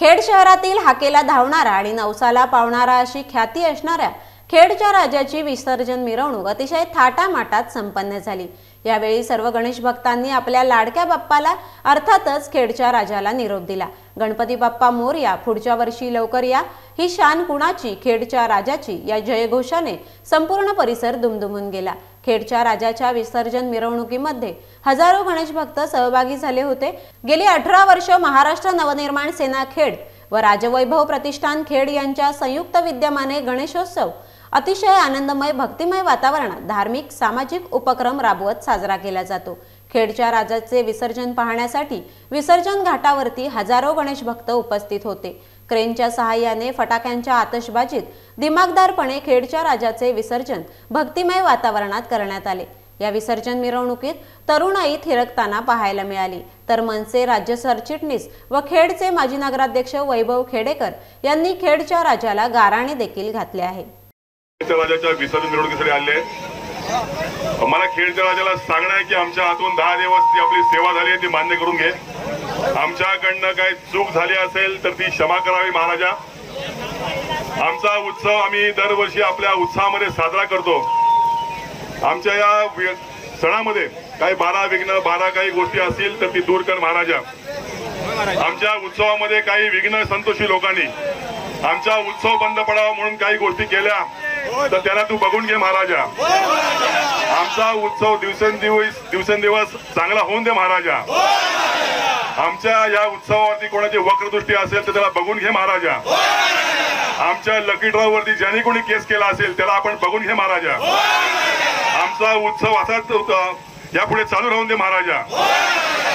खेड शहरातील हाकेला धावणारा आणि नवसाला पावणारा अशी ख्याती असणाऱ्या खेडच्या राजाची विसर्जन मिरवणूक अतिशय थाटामाटात संपन्न झाली. यावेळी सर्व गणेश भक्तांनी आपल्या लाडक्या बाप्पाला अर्थातच खेडच्या राजाला निरोप दिला. गणपती बाप्पा मोरया पुढच्या वर्षी लवकर या. ही शान कुणाची? खेडच्या राजाची या जयघोषाने संपूर्ण परिसर दुमदुमून गेला. खेडच्या राजाच्या विसर्जन मिरवणुकीमध्ये हजारो गणेश भक्त सहभागी झाले होते. गेली अठरा वर्ष महाराष्ट्र नवनिर्माण सेना खेड व राजवैभव प्रतिष्ठान खेड यांच्या संयुक्त विद्यमाने गणेशोत्सव. अतिशय आनंदमय भक्तिमय वातावरणात धार्मिक सामाजिक उपक्रम राबवत साजरा केला जातो. खेडच्या राजाचे विसर्जन पाहण्यासाठी विसर्जन घाटावरती हजारो गणेश भक्त उपस्थित होते. क्रेनच्या सहाय्याने फटाक्यांच्या आतषबाजीत दिमागदारपणे खेडच्या राजाचे विसर्जन भक्तिमय वातावरणात करण्यात आले. या विसर्जन मिरवणुकीत तरुणाई थिरकताना पाहायला मिळाली. तर मनसे राज्य सरचिटणीस व खेडचे माजी नगराध्यक्ष वैभव खेडेकर यांनी खेडच्या राजाला गाराणे देखील घातले आहे. राजाच्या विसर्जन मिरवणुकीसाठी आले मला खेळच्या राजाला सांगणं आहे की आमच्या हातून दहा दिवस आपली सेवा झाली ती मान्य करून घे आमच्याकडनं काही चूक झाली असेल तर ती क्षमा करावी महाराजा. आमचा उत्सव आम्ही दरवर्षी आपल्या उत्साहामध्ये साजरा करतो. आमच्या या सणामध्ये काही बारा विघ्न बारा काही गोष्टी असतील तर ती दूर कर महाराजा. आमच्या उत्सवामध्ये काही विघ्न संतोषी लोकांनी आमचा उत्सव बंद पडावा म्हणून काही गोष्टी केल्या तर त्याला तू बघून घे महाराजा. आमचा उत्सव दिवसेंदिवस दिवसेंदिवस चांगला होऊन दे महाराजा. आमच्या या उत्सवावरती कोणाची वक्रदृष्टी असेल तर त्याला बघून घे महाराजा. आमच्या लकी ड्रॉवरती ज्याने ज्यांनी कोणी केस केला असेल त्याला आपण बघून घे महाराजा. आमचा उत्सव असाच होता. यापुढे चालू राहून दे महाराजा.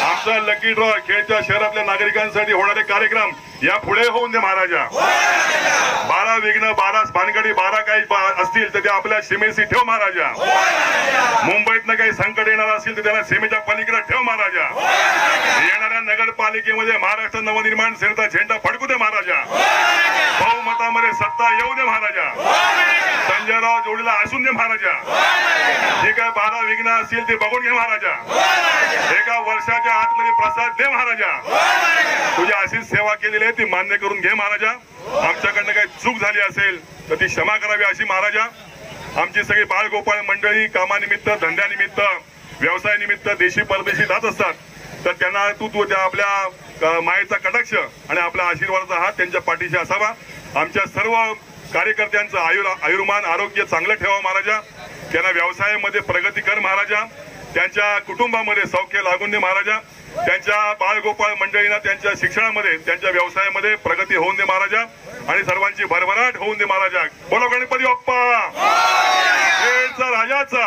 आमचा लकी ड्रॉ खेळच्या शहरातल्या नागरिकांसाठी होणारे कार्यक्रम या पुढे होऊन दे महाराजा. बारा विघ्न बारा भानगडी बारा काही असतील तर ते आपल्या सीमेशी ठेव महाराजा. मुंबईतनं काही संकट येणार असेल तर त्याला सीमेच्या पलीकडे ठेव महाराजा. येणाऱ्या नगरपालिकेमध्ये महाराष्ट्र नवनिर्माण सेनेचा झेंडा फडकू दे महाराजा. बहुमतामध्ये सत्ता येऊ दे महाराजा. संजयराव जोडीला असून दे महाराजा. जे काय बारा विघ्न असतील ते बघून घे महाराजा. एका वर्षाच्या आतमध्ये प्रसाद दे महाराजा. तुझी अशीच सेवा केलेली आहे ती मान्य करून घे महाराजा. आमच्याकडनं काही चूक झाली असेल तर ती क्षमा करावी अशी महाराजा. आमची सगळी बाळगोपाळ मंडळी कामानिमित्त धंद्यानिमित्त व्यवसायानिमित्त देशी परदेशी जात असतात. तर त्यांना तू तू त्या आपल्या मायेचा कटाक्ष आणि आपल्या आशीर्वादाचा हात त्यांच्या पाठीशी असावा. आमच्या सर्व कार्यकर्त्यांचं आयुर आयुर्मान आरोग्य चांगलं ठेवा महाराजा. त्यांना व्यवसायामध्ये प्रगती कर महाराजा. त्यांच्या कुटुंबामध्ये सौख्य लागून दे महाराजा. त्यांच्या बाळगोपाळ मंडळींना त्यांच्या शिक्षणामध्ये त्यांच्या व्यवसायामध्ये प्रगती होऊन दे महाराजा. आणि सर्वांची भरभराट होऊन दे महाराजा. बोलो गणपती बाप्पा. खेळचा राजाचा.